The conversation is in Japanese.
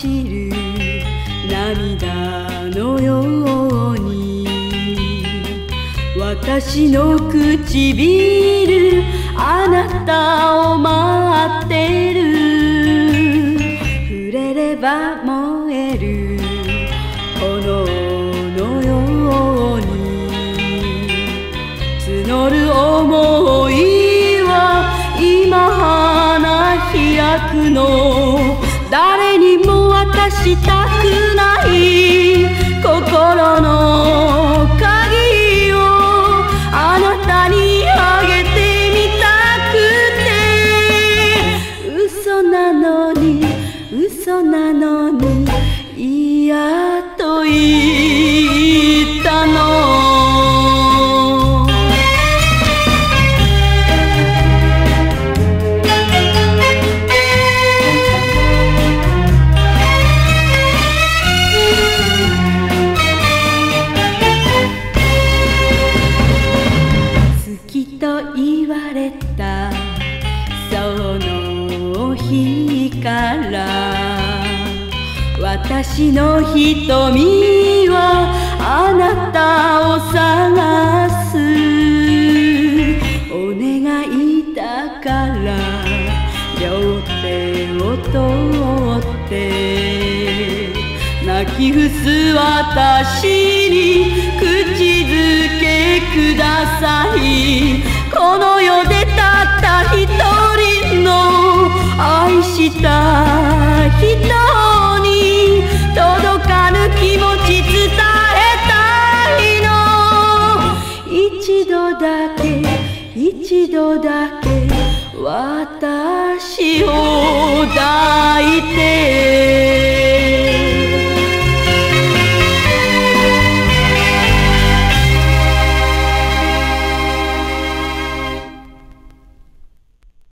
ちる涙のように私の唇あなたを待ってる。触れれば燃える。炎のように募る想いは今花開くの。したくない心の鍵をあなたにあげてみたくて。嘘なのに嘘なのに嫌と言われた。その日から私の瞳はあなたを探す。お願いだから両手を取って。泣き伏す私に口づけください。人に届かぬ気持ち伝えたいの。一度だけ一度だけ私を抱いて。